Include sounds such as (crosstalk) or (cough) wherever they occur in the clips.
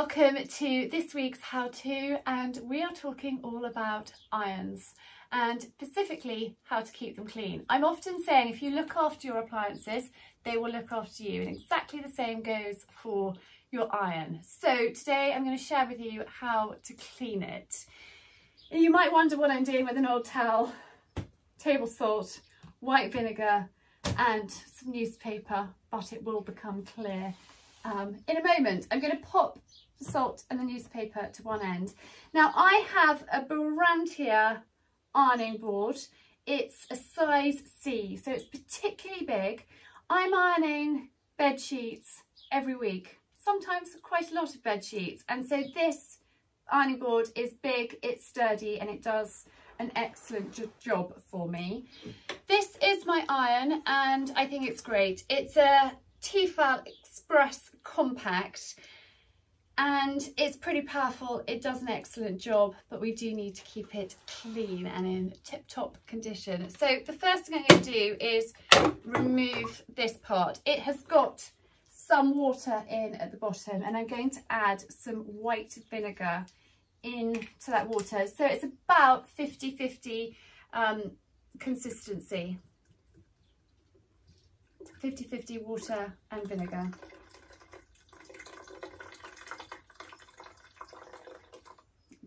Welcome to this week's how-to and we are talking all about irons and specifically how to keep them clean. I'm often saying if you look after your appliances, they will look after you and exactly the same goes for your iron. So today I'm going to share with you how to clean it. You might wonder what I'm doing with an old towel, table salt, white vinegar and some newspaper, but it will become clear um, in a moment. I'm going to pop salt and the newspaper to one end. Now I have a Brabantia ironing board. It's a size C, so it's particularly big. I'm ironing bed sheets every week, sometimes quite a lot of bed sheets. And so this ironing board is big, it's sturdy, and it does an excellent job for me. This is my iron, and I think it's great. It's a Tefal Express Compact and it's pretty powerful. It does an excellent job, but we do need to keep it clean and in tip-top condition. So the first thing I'm going to do is remove this part. It has got some water in at the bottom and I'm going to add some white vinegar into that water. So it's about 50-50 um, consistency. 50-50 water and vinegar.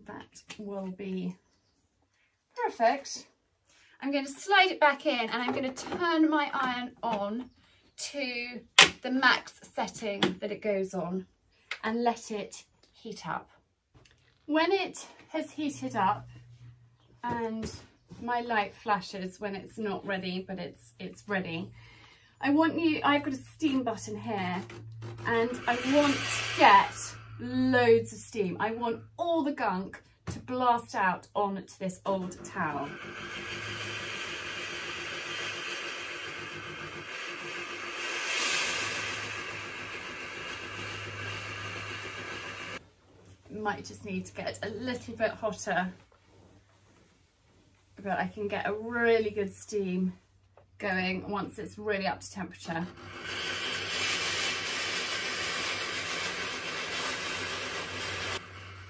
That will be perfect. I'm going to slide it back in and I'm going to turn my iron on to the max setting that it goes on and let it heat up. When it has heated up and my light flashes when it's not ready but it's it's ready I want you, I've got a steam button here and I want to get loads of steam. I want all the gunk to blast out onto this old towel. might just need to get a little bit hotter but I can get a really good steam going once it's really up to temperature.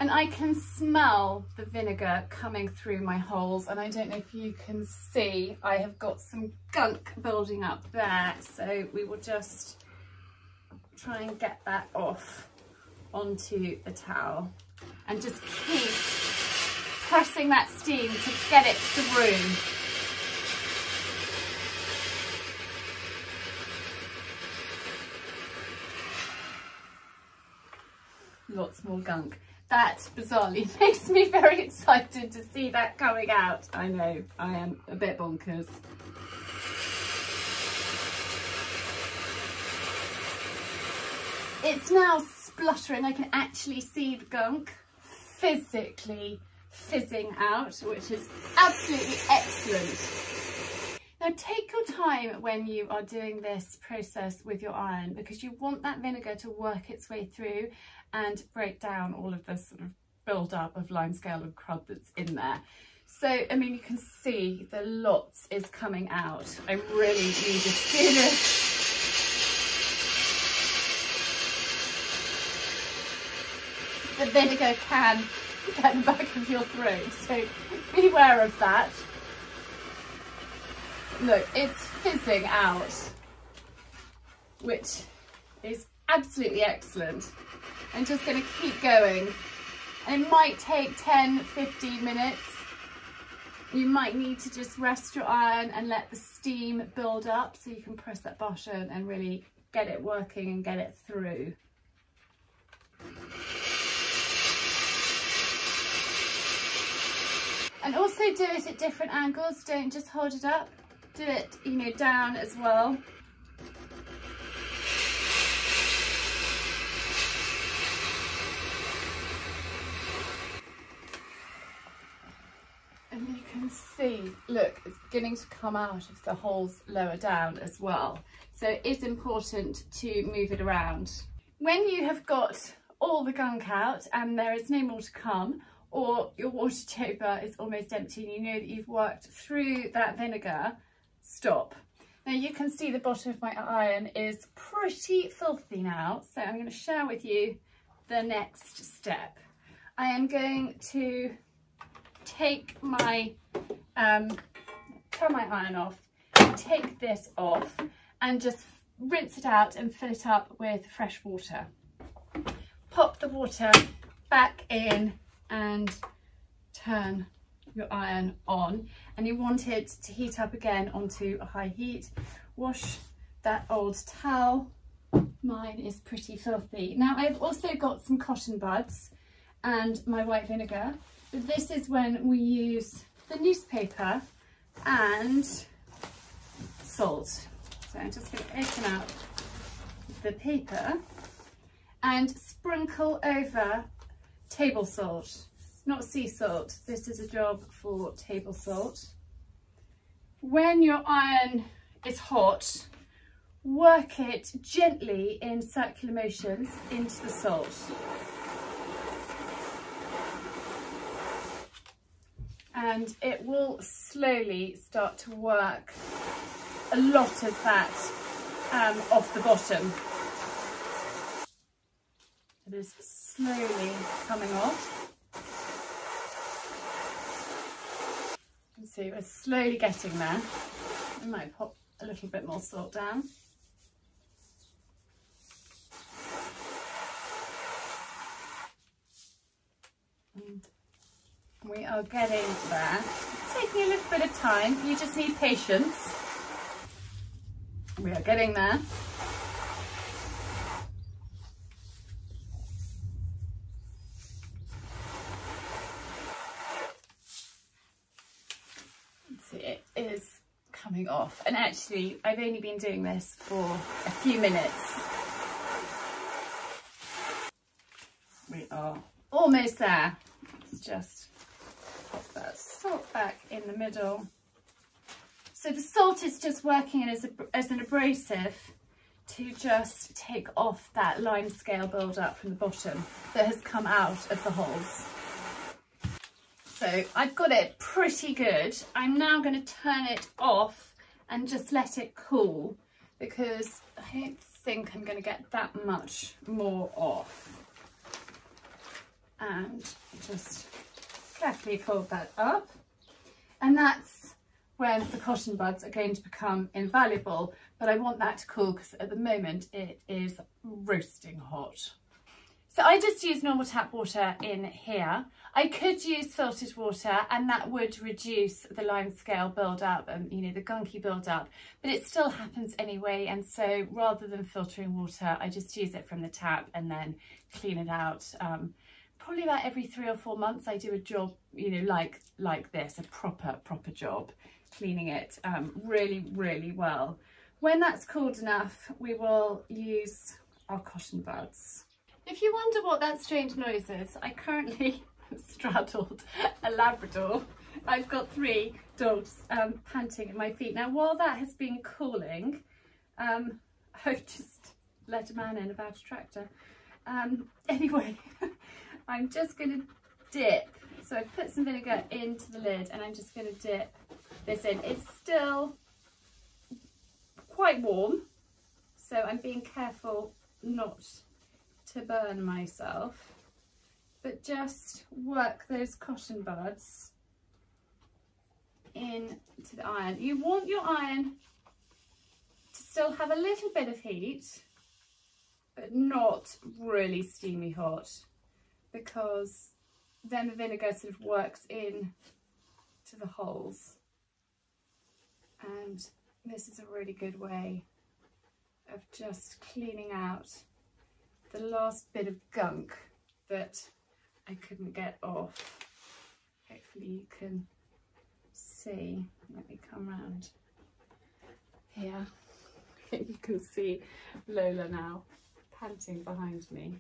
And I can smell the vinegar coming through my holes and I don't know if you can see, I have got some gunk building up there. So we will just try and get that off onto the towel and just keep pressing that steam to get it through. lots more gunk. That bizarrely (laughs) makes me very excited to see that coming out. I know, I am a bit bonkers. It's now spluttering. I can actually see the gunk physically fizzing out, which is absolutely excellent. Now take your time when you are doing this process with your iron because you want that vinegar to work its way through and break down all of the sort of build up of limescale and crud that's in there. So, I mean, you can see the lots is coming out. I really need to do this. The vinegar can (laughs) get the back of your throat, so beware of that. Look, it's fizzing out, which is absolutely excellent. I'm just going to keep going. And it might take 10, 15 minutes. You might need to just rest your iron and let the steam build up so you can press that button and really get it working and get it through. And also do it at different angles, don't just hold it up do it, you know, down as well. And you can see, look, it's beginning to come out of the holes lower down as well. So it is important to move it around. When you have got all the gunk out and there is no more to come, or your water (laughs) chamber is almost empty and you know that you've worked through that vinegar, stop. Now you can see the bottom of my iron is pretty filthy now, so I'm going to share with you the next step. I am going to take my, um, turn my iron off, take this off and just rinse it out and fill it up with fresh water. Pop the water back in and turn your iron on and you want it to heat up again onto a high heat. Wash that old towel. Mine is pretty filthy. Now I've also got some cotton buds and my white vinegar. This is when we use the newspaper and salt. So I'm just going to open up the paper and sprinkle over table salt, not sea salt. This is a job for table salt. When your iron is hot, work it gently in circular motions into the salt. And it will slowly start to work a lot of that um, off the bottom. It is slowly coming off. See, we're slowly getting there. I might pop a little bit more salt down. And we are getting there. It's taking a little bit of time. You just need patience. We are getting there. See, it is off. And actually, I've only been doing this for a few minutes. We are almost there. Let's just pop that salt back in the middle. So the salt is just working as, a, as an abrasive to just take off that lime scale build-up from the bottom that has come out of the holes. So I've got it pretty good. I'm now going to turn it off and just let it cool because I don't think I'm going to get that much more off. And just carefully fold that up. And that's when the cotton buds are going to become invaluable, but I want that to cool because at the moment it is roasting hot. So I just use normal tap water in here. I could use filtered water and that would reduce the lime scale build up and you know the gunky build up, but it still happens anyway. And so rather than filtering water, I just use it from the tap and then clean it out. Um, probably about every three or four months I do a job, you know, like like this, a proper, proper job cleaning it um, really, really well. When that's cooled enough, we will use our cotton buds. If you wonder what that strange noise is, I currently (laughs) straddled a Labrador. I've got three dogs um, panting at my feet. Now, while that has been cooling, um, (laughs) I've just let a man in about a tractor. Um, (laughs) anyway, I'm just going to dip. So I've put some vinegar into the lid and I'm just going to dip this in. It's still quite warm, so I'm being careful not to burn myself, but just work those cotton buds into the iron. You want your iron to still have a little bit of heat, but not really steamy hot because then the vinegar sort of works in to the holes and this is a really good way of just cleaning out the last bit of gunk that I couldn't get off. Hopefully you can see. Let me come round here. (laughs) you can see Lola now panting behind me.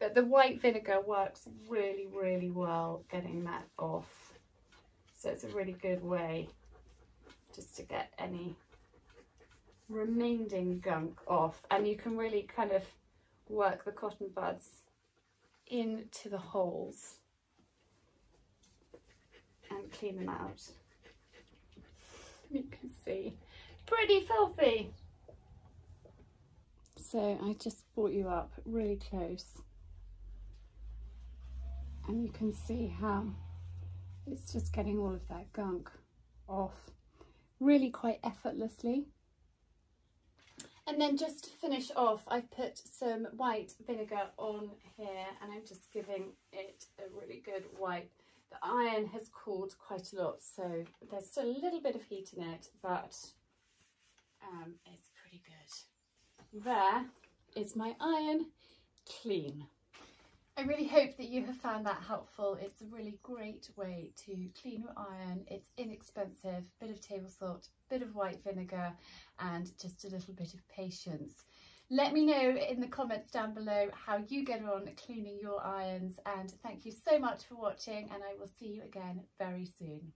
But the white vinegar works really, really well getting that off. So it's a really good way just to get any remaining gunk off and you can really kind of work the cotton buds into the holes and clean them out. (laughs) You can see, pretty filthy. So I just brought you up really close and you can see how it's just getting all of that gunk off really quite effortlessly. And then just to finish off, I've put some white vinegar on here and I'm just giving it a really good wipe. The iron has cooled quite a lot, so there's still a little bit of heat in it, but um, it's pretty good. There is my iron clean. I really hope that you have found that helpful. It's a really great way to clean your iron. It's inexpensive, bit of table salt, bit of white vinegar and just a little bit of patience. Let me know in the comments down below how you get on cleaning your irons and thank you so much for watching and I will see you again very soon.